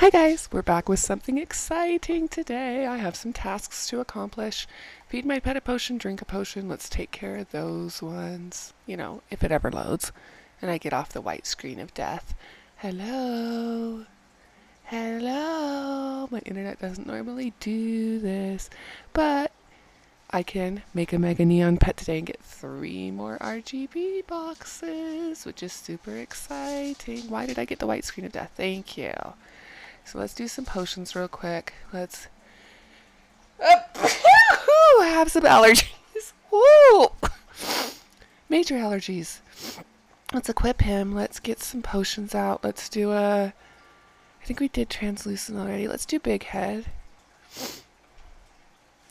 Hi guys, we're back with something exciting today. I have some tasks to accomplish. Feed my pet a potion, drink a potion. Let's take care of those ones. You know, if it ever loads. And I get off the white screen of death. Hello. Hello. My internet doesn't normally do this. But I can make a Mega Neon pet today and get three more RGB boxes, which is super exciting. Why did I get the white screen of death? Thank you. So let's do some potions real quick. Let's have some allergies. Woo! Major allergies. Let's equip him. Let's get some potions out. Let's do a. I think we did translucent already. Let's do big head.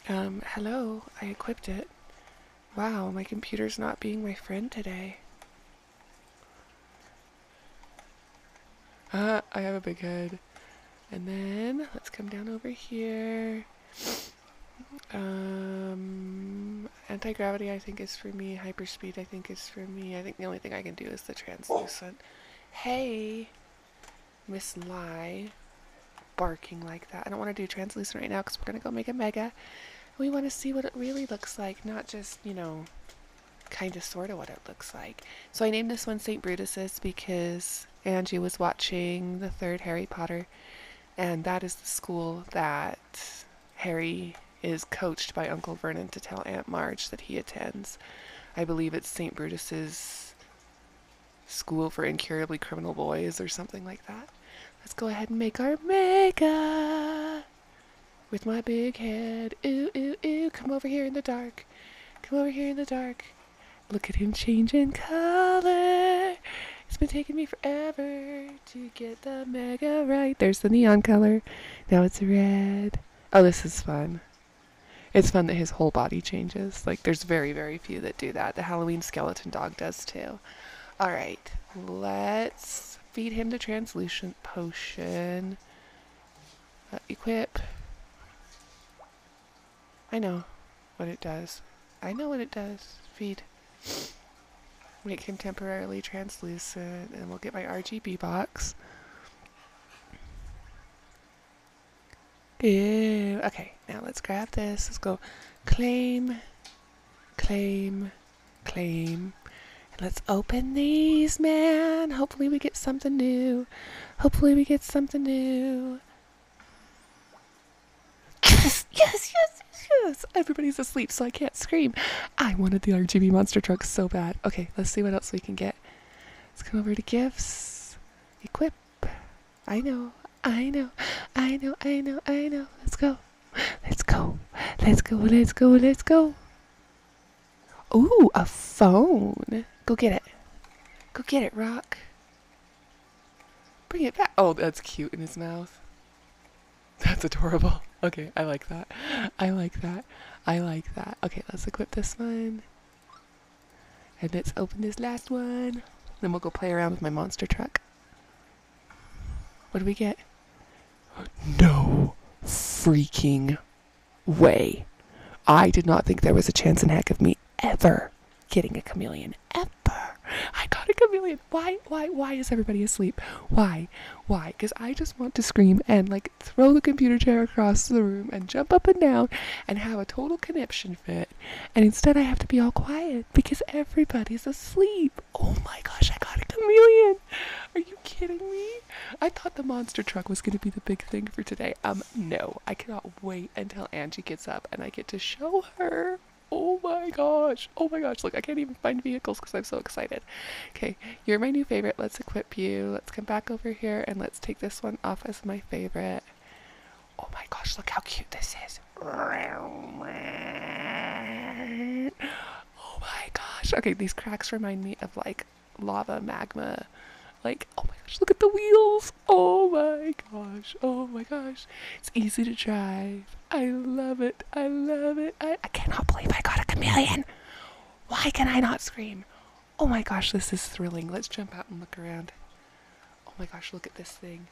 Um, hello. I equipped it. Wow, my computer's not being my friend today. Uh, I have a big head. And then let's come down over here. Um, anti-gravity I think is for me. Hyperspeed I think is for me. I think the only thing I can do is the translucent. Hey, Miss Lie, barking like that. I don't want to do translucent right now because we're going to go make a mega. We want to see what it really looks like, not just, you know, kind of sort of what it looks like. So I named this one St. Brutus's because Angie was watching the third Harry Potter and that is the school that Harry is coached by Uncle Vernon to tell Aunt Marge that he attends. I believe it's St. Brutus's school for incurably criminal boys or something like that. Let's go ahead and make our mega with my big head. Ooh, ooh, ooh. Come over here in the dark. Come over here in the dark. Look at him changing color. Been taking me forever to get the mega right. There's the neon color. Now it's red. Oh, this is fun. It's fun that his whole body changes. Like, there's very, very few that do that. The Halloween skeleton dog does too. All right, let's feed him the translucent potion. Uh, equip. I know what it does. I know what it does. Feed make him temporarily translucent and we'll get my RGB box. Ew. Okay, now let's grab this. Let's go claim, claim, claim. And let's open these, man. Hopefully we get something new. Hopefully we get something new. Yes, yes, Everybody's asleep, so I can't scream. I wanted the RGB monster truck so bad. Okay, let's see what else we can get. Let's come over to gifts. Equip. I know, I know, I know, I know, I know. Let's go. Let's go. Let's go, let's go, let's go. Ooh, a phone. Go get it. Go get it, Rock. Bring it back. Oh, that's cute in his mouth. That's adorable. Okay, I like that. I like that. I like that. Okay, let's equip this one. And let's open this last one. Then we'll go play around with my monster truck. What do we get? No freaking way. I did not think there was a chance in heck of me ever getting a chameleon. Chameleon. Why, why, why is everybody asleep? Why, why? Because I just want to scream and like throw the computer chair across the room and jump up and down and have a total conniption fit. And instead, I have to be all quiet because everybody's asleep. Oh my gosh, I got a chameleon. Are you kidding me? I thought the monster truck was going to be the big thing for today. Um, no, I cannot wait until Angie gets up and I get to show her. Oh my gosh. Oh my gosh. Look, I can't even find vehicles because I'm so excited. Okay, you're my new favorite. Let's equip you. Let's come back over here and let's take this one off as my favorite. Oh my gosh, look how cute this is. Oh my gosh. Okay, these cracks remind me of like lava magma like, oh my gosh, look at the wheels. Oh my gosh. Oh my gosh. It's easy to drive. I love it. I love it. I, I cannot believe I got a chameleon. Why can I not scream? Oh my gosh, this is thrilling. Let's jump out and look around. Oh my gosh, look at this thing.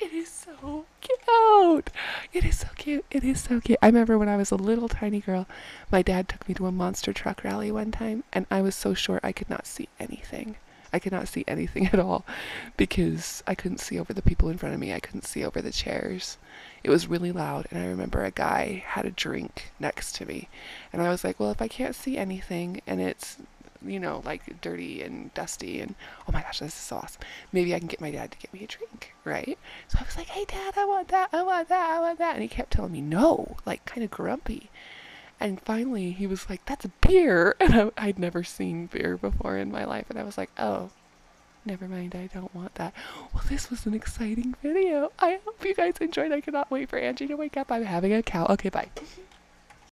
It is so cute. It is so cute. It is so cute. I remember when I was a little tiny girl, my dad took me to a monster truck rally one time, and I was so short I could not see anything. I could not see anything at all because I couldn't see over the people in front of me. I couldn't see over the chairs. It was really loud. And I remember a guy had a drink next to me. And I was like, well, if I can't see anything and it's, you know, like dirty and dusty and oh my gosh, this is so awesome. Maybe I can get my dad to get me a drink, right? So I was like, hey, dad, I want that, I want that, I want that. And he kept telling me no, like kind of grumpy. And finally, he was like, That's a beer. And I, would never seen beer before in my life. And I was like, Oh, never mind. I don't want that. Well, this was an exciting video. I hope you guys enjoyed. I cannot wait for Angie to wake up. I'm having a cow. Okay, bye.